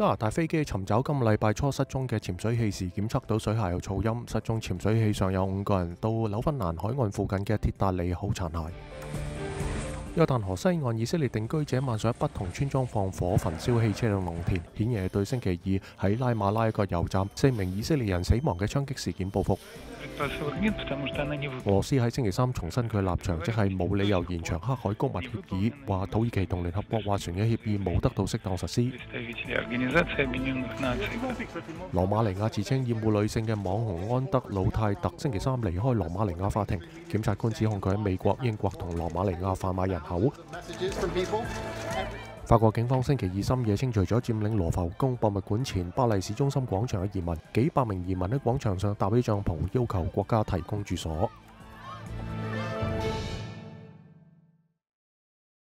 加拿大飛機尋找今個禮拜初失蹤嘅潛水器時，檢測到水下有噪音。失蹤潛水器上有五個人到紐芬蘭海岸附近嘅鐵達尼號殘骸。約旦河西岸以色列定居者晚上喺不同村莊放火焚燒汽車同農田，顯然係對星期二喺拉馬拉一個油站四名以色列人死亡嘅槍擊事件報復。俄羅斯喺星期三重申佢立場，即係冇理由延長黑海公民協議，話土耳其同聯合國斡旋嘅協議冇得到適當實施。羅馬尼亞自稱厭惡女性嘅網紅安德魯泰特星期三離開羅馬尼亞法庭，檢察官指控佢喺美國、英國同羅馬尼亞販賣人口。法國警方星期二深夜清除咗佔領羅浮宮博物館前巴黎市中心廣場嘅移民，幾百名移民喺廣場上搭起帳篷，要求國家提供住所。